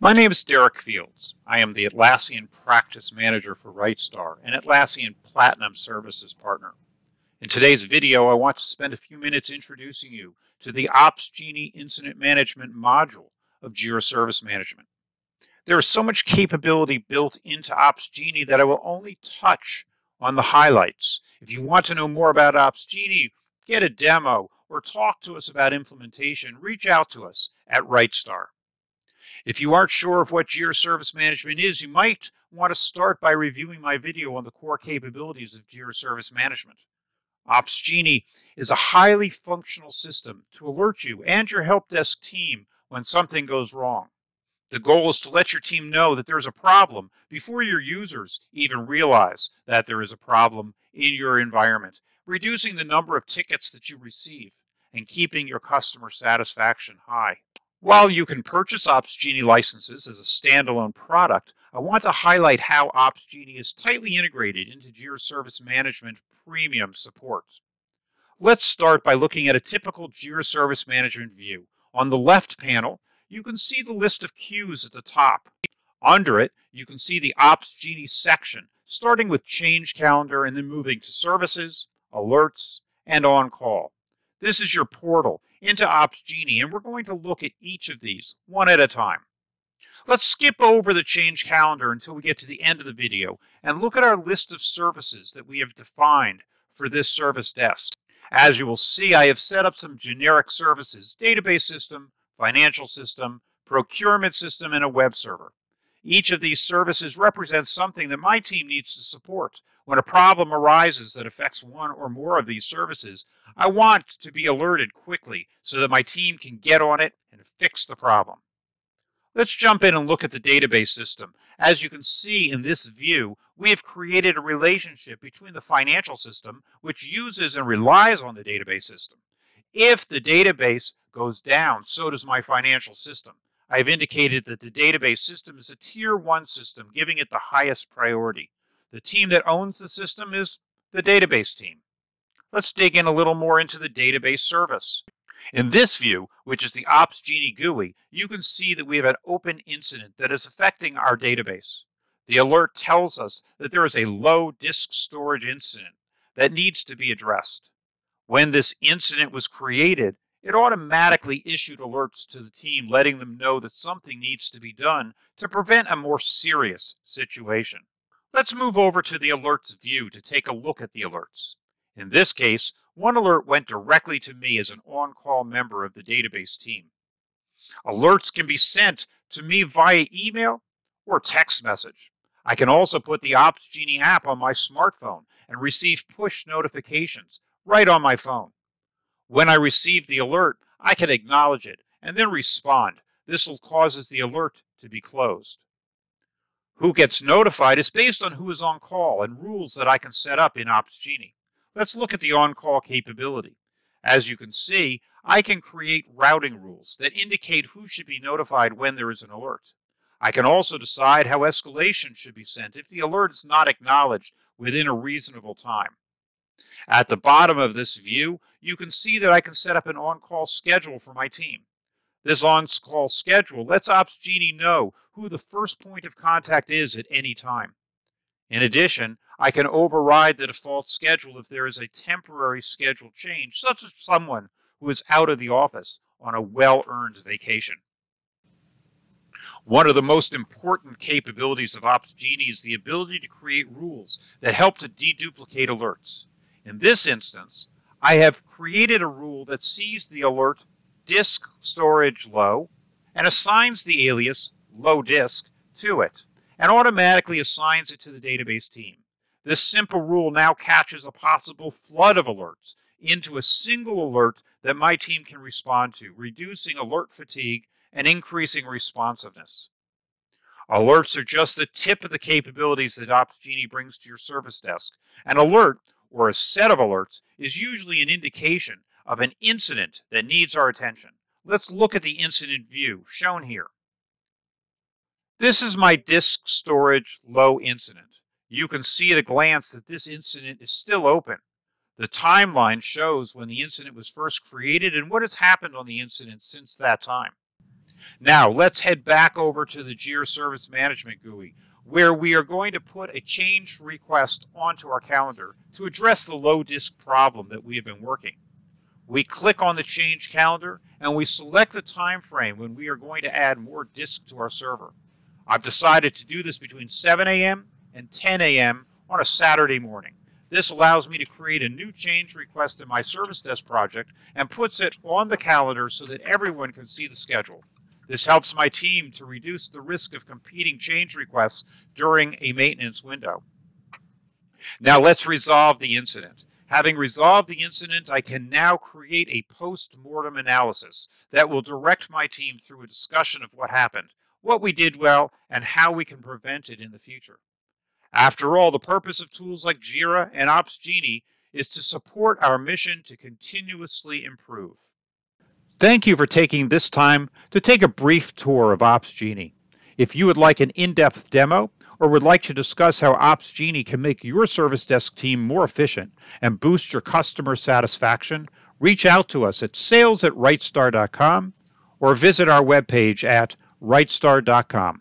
My name is Derek Fields. I am the Atlassian Practice Manager for RightStar and Atlassian Platinum Services Partner. In today's video, I want to spend a few minutes introducing you to the OpsGenie Incident Management module of Jira Service Management. There is so much capability built into OpsGenie that I will only touch on the highlights. If you want to know more about OpsGenie, get a demo, or talk to us about implementation, reach out to us at RightStar. If you aren't sure of what Jira Service Management is, you might want to start by reviewing my video on the core capabilities of Jira Service Management. OpsGenie is a highly functional system to alert you and your help desk team when something goes wrong. The goal is to let your team know that there's a problem before your users even realize that there is a problem in your environment, reducing the number of tickets that you receive and keeping your customer satisfaction high. While you can purchase OpsGenie licenses as a standalone product, I want to highlight how OpsGenie is tightly integrated into Jira Service Management Premium support. Let's start by looking at a typical Jira Service Management view. On the left panel, you can see the list of queues at the top. Under it, you can see the OpsGenie section, starting with Change Calendar and then moving to Services, Alerts, and On Call. This is your portal into Ops OpsGenie, and we're going to look at each of these one at a time. Let's skip over the change calendar until we get to the end of the video and look at our list of services that we have defined for this service desk. As you will see, I have set up some generic services, database system, financial system, procurement system, and a web server. Each of these services represents something that my team needs to support. When a problem arises that affects one or more of these services, I want to be alerted quickly so that my team can get on it and fix the problem. Let's jump in and look at the database system. As you can see in this view, we have created a relationship between the financial system, which uses and relies on the database system. If the database goes down, so does my financial system. I've indicated that the database system is a tier one system, giving it the highest priority. The team that owns the system is the database team. Let's dig in a little more into the database service. In this view, which is the OpsGenie GUI, you can see that we have an open incident that is affecting our database. The alert tells us that there is a low disk storage incident that needs to be addressed. When this incident was created, it automatically issued alerts to the team letting them know that something needs to be done to prevent a more serious situation. Let's move over to the alerts view to take a look at the alerts. In this case, one alert went directly to me as an on-call member of the database team. Alerts can be sent to me via email or text message. I can also put the OpsGenie app on my smartphone and receive push notifications right on my phone. When I receive the alert, I can acknowledge it and then respond. This will causes the alert to be closed. Who gets notified is based on who is on call and rules that I can set up in OpsGenie. Let's look at the on-call capability. As you can see, I can create routing rules that indicate who should be notified when there is an alert. I can also decide how escalation should be sent if the alert is not acknowledged within a reasonable time. At the bottom of this view, you can see that I can set up an on-call schedule for my team. This on-call schedule lets OpsGenie know who the first point of contact is at any time. In addition, I can override the default schedule if there is a temporary schedule change, such as someone who is out of the office on a well-earned vacation. One of the most important capabilities of OpsGenie is the ability to create rules that help to deduplicate alerts. In this instance, I have created a rule that sees the alert disk storage low and assigns the alias low disk to it and automatically assigns it to the database team. This simple rule now catches a possible flood of alerts into a single alert that my team can respond to, reducing alert fatigue and increasing responsiveness. Alerts are just the tip of the capabilities that OpsGenie brings to your service desk. An alert or a set of alerts is usually an indication of an incident that needs our attention. Let's look at the incident view shown here. This is my disk storage low incident. You can see at a glance that this incident is still open. The timeline shows when the incident was first created and what has happened on the incident since that time. Now let's head back over to the Jira Service Management GUI where we are going to put a change request onto our calendar to address the low disk problem that we have been working. We click on the change calendar and we select the time frame when we are going to add more disk to our server. I've decided to do this between 7 a.m. and 10 a.m. on a Saturday morning. This allows me to create a new change request in my service desk project and puts it on the calendar so that everyone can see the schedule. This helps my team to reduce the risk of competing change requests during a maintenance window. Now let's resolve the incident. Having resolved the incident, I can now create a post-mortem analysis that will direct my team through a discussion of what happened, what we did well, and how we can prevent it in the future. After all, the purpose of tools like Jira and OpsGenie is to support our mission to continuously improve. Thank you for taking this time to take a brief tour of OpsGenie. If you would like an in-depth demo or would like to discuss how OpsGenie can make your service desk team more efficient and boost your customer satisfaction, reach out to us at sales at rightstar.com or visit our webpage at rightstar.com.